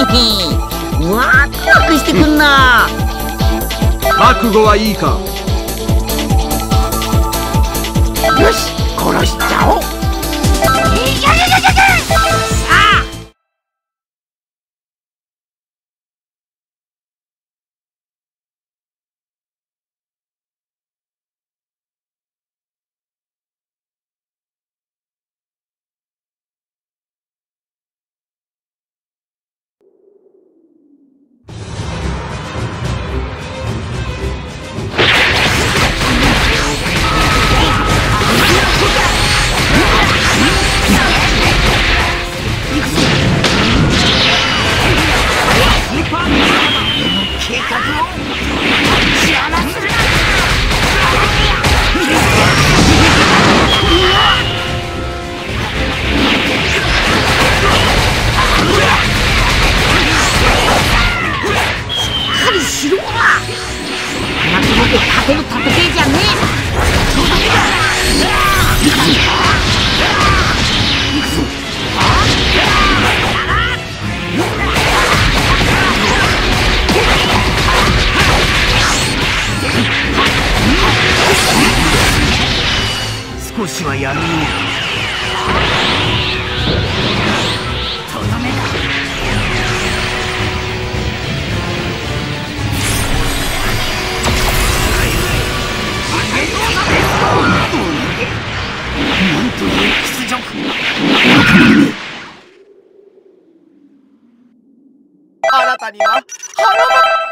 うわワクワクしてくんな。覚悟はいいか。よし殺しててる戦いじゃね少しはやるよあなたには腹ば